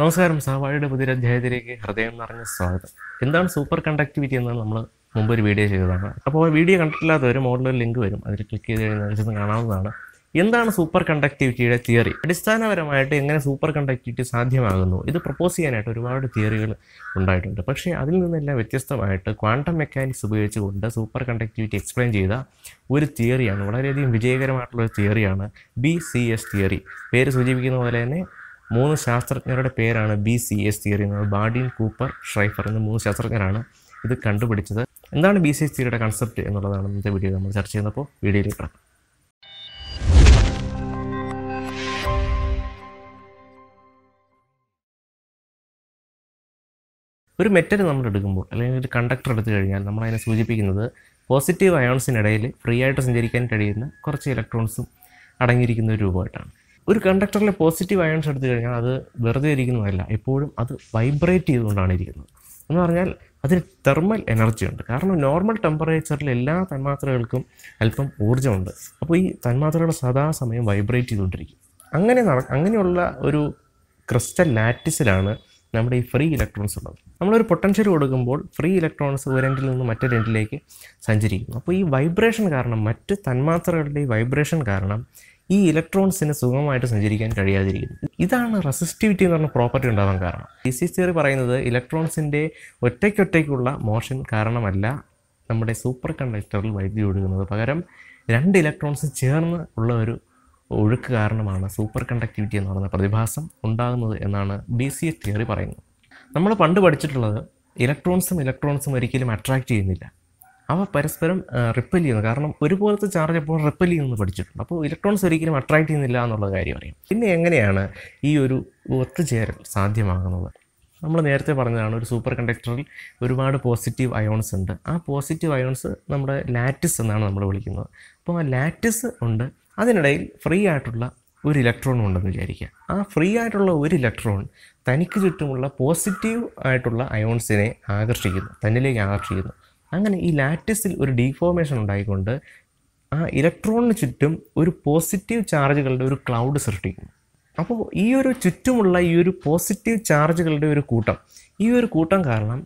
നമസ്കാരം സാവാഴിയുടെ പുതിയൊരു അധ്യായത്തിലേക്ക് ഹൃദയം നിറഞ്ഞ സ്വാഗതം. എന്താണ് സൂപ്പർ കണ്ടക്ടിവിറ്റി എന്ന് നമ്മൾ മുമ്പ് ഒരു വീഡിയോ ചെയ്തതാണ്. അപ്പോൾ വീഡിയോ കണ്ടിട്ടില്ലാത്തവർ മോഡലൊരു ലിങ്ക് വരും. അതിൽ ക്ലിക്ക് ചെയ്ത് കഴിഞ്ഞാൽ കാണാവുന്നതാണ്. എന്താണ് സൂപ്പർ കണ്ടക്ടിവിറ്റിയുടെ തിയറി? അടിസ്ഥാനപരമായിട്ട് എങ്ങനെ സൂപ്പർ കണ്ടക്ടിവിറ്റി സാധ്യമാകുന്നു? ഇത് പ്രപ്പോസ് ചെയ്യാനായിട്ട് ഒരുപാട് തിയറികൾ ഉണ്ടായിട്ടുണ്ട്. പക്ഷേ അതിൽ നിന്നെല്ലാം വ്യത്യസ്തമായിട്ട് ക്വാണ്ടം മെക്കാനിക്സ് ഉപയോഗിച്ചുകൊണ്ട് സൂപ്പർ കണ്ടക്ടിവിറ്റി എക്സ്പ്ലെയിൻ ചെയ്ത ഒരു തിയറിയാണ് വളരെയധികം വിജയകരമായിട്ടുള്ള ഒരു തിയറിയാണ് ബി സി എസ് തിയറി. പേര് സൂചിപ്പിക്കുന്ന പോലെ തന്നെ മൂന്ന് ശാസ്ത്രജ്ഞരുടെ പേരാണ് ബി സി എസ് തിയറി എന്നത് ബാഡിൻ കൂപ്പർ ഷ്രൈഫർ എന്ന മൂന്ന് ശാസ്ത്രജ്ഞരാണ് ഇത് കണ്ടുപിടിച്ചത്. എന്താണ് ബി സി എസ് തിയറിയുടെ കൺസെപ്റ്റ് എന്നുള്ളതാണ് ഇന്നത്തെ വീഡിയോ നമ്മൾ ചർച്ച ചെയ്യുന്നപ്പോൾ വീഡിയോയിലേക്ക് കാണാം ഒരു മെറ്റൽ നമ്മൾ എടുക്കുമ്പോൾ അല്ലെങ്കിൽ ഒരു കണ്ടക്ടർ എടുത്തു കഴിഞ്ഞാൽ നമ്മൾ അതിനെ സൂചിപ്പിക്കുന്നത് പോസിറ്റീവ് അയോൺസിനിടയിൽ ഫ്രീ ആയിട്ട് സഞ്ചരിക്കാൻ കഴിയുന്ന കുറച്ച് ഇലക്ട്രോൺസും അടങ്ങിയിരിക്കുന്ന ഒരു രൂപമായിട്ടാണ്. ഒരു കണ്ടക്ടറിലെ പോസിറ്റീവ് അയൺസ് എടുത്തു കഴിഞ്ഞാൽ അത് വെറുതെ ഇരിക്കുന്നതല്ല. എപ്പോഴും അത് വൈബ്രേറ്റ് ചെയ്തുകൊണ്ടാണ് ഇരിക്കുന്നത്. എന്ന് പറഞ്ഞാൽ അതിന് തെർമൽ എനർജി ഉണ്ട്. കാരണം നോർമൽ ടെമ്പറേച്ചറിൽ എല്ലാ തന്മാത്രകൾക്കും അല്പം ഊർജമുണ്ട്. അപ്പോൾ ഈ തന്മാത്രകൾ സദാസമയം വൈബ്രേറ്റ് ചെയ്തുകൊണ്ടിരിക്കും. അങ്ങനെ നട അങ്ങനെയുള്ള ഒരു ക്രിസ്റ്റൽ ലാറ്റിസിലാണ് നമ്മുടെ ഈ ഫ്രീ ഇലക്ട്രോൺസ് ഉള്ളത്. നമ്മളൊരു പൊട്ടൻഷ്യൽ കൊടുക്കുമ്പോൾ ഫ്രീ ഇലക്ട്രോൺസ് ഒരു എൻഡിൽ നിന്ന് മറ്റൊരു എൻഡിലേക്ക് സഞ്ചരിക്കുന്നു. അപ്പോൾ ഈ വൈബ്രേഷൻ കാരണം മറ്റ് തന്മാത്രകളുടെ ഈ വൈബ്രേഷൻ കാരണം ഈ ഇലക്ട്രോൺസിന് സുഖമായിട്ട് സഞ്ചരിക്കാൻ കഴിയാതിരിക്കുന്നു. ഇതാണ് റെസിസ്റ്റിവിറ്റി എന്ന് പറഞ്ഞ പ്രോപ്പർട്ടി ഉണ്ടാവാൻ കാരണം. ഡി സി തിയറി പറയുന്നത് ഇലക്ട്രോൺസിന്റെ ഒറ്റയ്ക്കൊറ്റയ്ക്കുള്ള മോഷൻ കാരണമല്ല നമ്മുടെ സൂപ്പർ കണ്ടക്ടറിൽ വൈദ്യുതി ഒഴുകുന്നത്. പകരം രണ്ട് ഇലക്ട്രോൺസ് ചേർന്ന് ഉള്ള ഒരു ഒഴുക്ക് കാരണമാണ് സൂപ്പർ കണ്ടക്ടിവിറ്റി എന്ന് പറയുന്ന പ്രതിഭാസം ഉണ്ടാകുന്നത് എന്നാണ് ബി സി എസ് തിയറി പറയുന്നത്. നമ്മൾ പണ്ട് പഠിച്ചിട്ടുള്ളത് ഇലക്ട്രോൺസും ഇലക്ട്രോൺസും ഒരിക്കലും അട്രാക്റ്റ് ചെയ്യുന്നില്ല. അവ പരസ്പരം റിപ്പൽ ചെയ്യുന്നു. കാരണം ഒരുപോലത്തെ ചാർജ് എപ്പോൾ റിപ്പൽ ചെയ്യുന്നു പഠിച്ചിട്ടുണ്ട്. അപ്പോൾ ഇലക്ട്രോൺസ് ഒരിക്കലും അട്രാക്ട് ചെയ്യുന്നില്ല എന്നുള്ള കാര്യം അറിയാം. പിന്നെ എങ്ങനെയാണ് ഈ ഒരു ഒത്തുചേരൽ സാധ്യമാകുന്നത്? നമ്മൾ നേരത്തെ പറഞ്ഞതാണ് ഒരു സൂപ്പർ കണ്ടക്ടറിൽ ഒരുപാട് പോസിറ്റീവ് അയോൺസ് ഉണ്ട്. ആ പോസിറ്റീവ് അയോൺസ് നമ്മുടെ ലാറ്റിസ് എന്നാണ് നമ്മൾ വിളിക്കുന്നത്. അപ്പോൾ ആ ലാറ്റിസ് ഉണ്ട്. അതിനിടയിൽ ഫ്രീ ആയിട്ടുള്ള ഒരു ഇലക്ട്രോൺ ഉണ്ടെന്ന് വിചാരിക്കുക. ആ ഫ്രീ ആയിട്ടുള്ള ഒരു ഇലക്ട്രോൺ തനിക്ക് ചുറ്റുമുള്ള പോസിറ്റീവ് ആയിട്ടുള്ള അയോൺസിനെ ആകർഷിക്കുന്നു. തന്നിലേക്ക് ആകർഷിക്കുന്നു. അങ്ങനെ ഈ ലാറ്റിസിൽ ഒരു ഡീഫോർമേഷൻ ഉണ്ടായിക്കൊണ്ട് ആ ഇലക്ട്രോണിന് ചുറ്റും ഒരു പോസിറ്റീവ് ചാർജുകളുടെ ഒരു ക്ലൗഡ് സൃഷ്ടിക്കും അപ്പോൾ ഈ ഒരു ചുറ്റുമുള്ള ഈ ഒരു പോസിറ്റീവ് ചാർജുകളുടെ ഒരു കൂട്ടം ഈ ഒരു കൂട്ടം കാരണം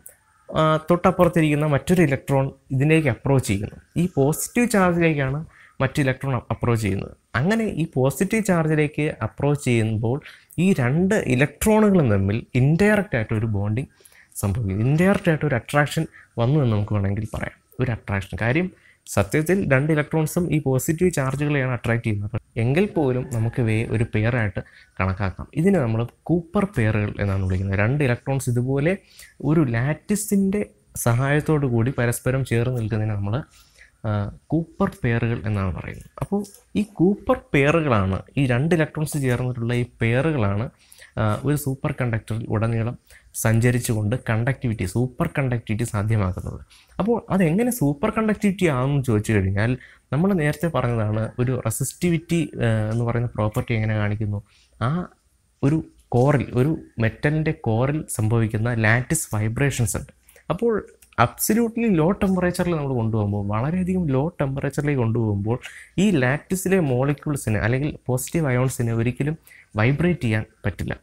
തൊട്ടപ്പുറത്തിരിക്കുന്ന മറ്റൊരു ഇലക്ട്രോൺ ഇതിലേക്ക് അപ്രോച്ച് ചെയ്യുന്നു. ഈ പോസിറ്റീവ് ചാർജിലേക്കാണ് മറ്റു ഇലക്ട്രോൺ അപ്രോച്ച് ചെയ്യുന്നത്. അങ്ങനെ ഈ പോസിറ്റീവ് ചാർജിലേക്ക് അപ്രോച്ച് ചെയ്യുമ്പോൾ ഈ രണ്ട് ഇലക്ട്രോണുകളും തമ്മിൽ ഇൻഡയറക്റ്റ് ആയിട്ട് ഒരു ബോണ്ടിങ് സംഭവിക്കും ഇൻഡയറക്റ്റ് ആയിട്ട് ഒരു അട്രാക്ഷൻ വന്നു എന്ന് നമുക്ക് വേണമെങ്കിൽ പറയാം. ഒരു അട്രാക്ഷൻ കാര്യം സത്യത്തിൽ രണ്ട് ഇലക്ട്രോൺസും ഈ പോസിറ്റീവ് ചാർജുകളെയാണ് അട്രാക്ട് ചെയ്യുന്നത്. എങ്കിൽ പോലും നമുക്ക് വേ ഒരു പെയറായിട്ട് കണക്കാക്കാം. ഇതിനെ നമ്മൾ കൂപ്പർ പെയറുകൾ എന്നാണ് വിളിക്കുന്നത്. രണ്ട് ഇലക്ട്രോൺസ് ഇതുപോലെ ഒരു ലാറ്റിസിന്റെ സഹായത്തോടു കൂടി പരസ്പരം ചേർന്ന് നിൽക്കുന്നതിന് നമ്മൾ കൂപ്പർ പെയറുകൾ എന്നാണ് പറയുന്നത്. അപ്പോൾ ഈ കൂപ്പർ പെയറുകളാണ് ഈ രണ്ട് ഇലക്ട്രോൺസ് ചേർന്നിട്ടുള്ള ഈ പെയറുകളാണ് ഒരു സൂപ്പർ കണ്ടക്ടറിൽ ഉടനീളം സഞ്ചരിച്ചുകൊണ്ട് കണ്ടക്ടിവിറ്റി സൂപ്പർ കണ്ടക്ടിവിറ്റി സാധ്യമാക്കുന്നത്. അപ്പോൾ അതെങ്ങനെ സൂപ്പർ കണ്ടക്ടിവിറ്റി ആണെന്ന് ചോദിച്ചു കഴിഞ്ഞാൽ നമ്മൾ നേരത്തെ പറഞ്ഞതാണ് ഒരു റെസിസ്റ്റിവിറ്റി എന്ന് പറയുന്ന പ്രോപ്പർട്ടി എങ്ങനെ കാണിക്കുന്നു? ആ ഒരു കോറിൽ ഒരു മെറ്റലിന്റെ കോറിൽ സംഭവിക്കുന്ന ലാറ്റിസ് വൈബ്രേഷൻസ് ഉണ്ട്. അപ്പോൾ അബ്സല്യൂട്ട്ലി ലോ ടെമ്പറേച്ചറിൽ നമ്മൾ കൊണ്ടുപോകുമ്പോൾ വളരെയധികം ലോ ടെമ്പറേച്ചറിലേക്ക് കൊണ്ടുപോകുമ്പോൾ ഈ ലാറ്റിസിലെ മോളിക്യൂൾസിന് അല്ലെങ്കിൽ പോസിറ്റീവ് അയോൺസിന് ഒരിക്കലും വൈബ്രേറ്റ് ചെയ്യാൻ പറ്റില്ല.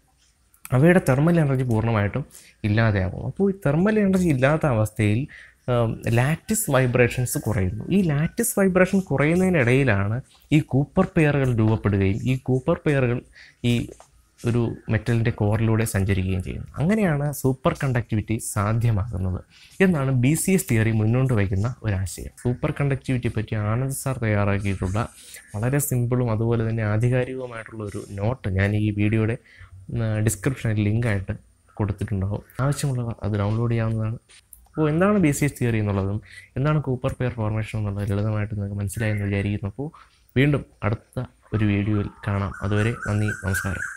അവയുടെ തെർമൽ എനർജി പൂർണമായിട്ടും ഇല്ലാതെയാകും അപ്പോൾ ഈ തെർമൽ എനർജി ഇല്ലാത്ത അവസ്ഥയിൽ ലാറ്റിസ് വൈബ്രേഷൻസ് കുറയുന്നു. ഈ ലാറ്റിസ് വൈബ്രേഷൻ കുറയുന്നതിനിടയിലാണ് ഈ കൂപ്പർ പെയറുകൾ രൂപപ്പെടുകയും ഈ കൂപ്പർ പെയറുകൾ ഈ ഒരു മെറ്റലിന്റെ കോറിലൂടെ സഞ്ചരിക്കുകയും ചെയ്യുന്നു. അങ്ങനെയാണ് സൂപ്പർ കണ്ടക്ടിവിറ്റി സാധ്യമാകുന്നത് എന്നാണ് ബി സി എസ് തിയറി മുന്നോട്ട് വയ്ക്കുന്ന ഒരാശയം. സൂപ്പർ കണ്ടക്ടിവിറ്റി പറ്റി ആനന്ദ് സാർ തയ്യാറാക്കിയിട്ടുള്ള വളരെ സിമ്പിളും അതുപോലെ തന്നെ ആധികാരികവുമായിട്ടുള്ള ഒരു നോട്ട് ഞാൻ ഈ വീഡിയോയുടെ ഡിസ്ക്രിപ്ഷനിൽ ലിങ്കായിട്ട് കൊടുത്തിട്ടുണ്ടാവും. ആവശ്യമുള്ളവർ അത് ഡൗൺലോഡ് ചെയ്യാവുന്നതാണ്. അപ്പോൾ എന്താണ് ബി സി എസ് തിയറി എന്നുള്ളതും എന്താണ് കൂപ്പർ പെയർ ഫോർമേഷൻ എന്നുള്ളത് ലളിതമായിട്ട് നിങ്ങൾക്ക് മനസ്സിലായെന്ന് വിചാരിക്കുന്നു. അപ്പോൾ വീണ്ടും അടുത്ത ഒരു വീഡിയോയിൽ കാണാം. അതുവരെ നന്ദി നമസ്കാരം.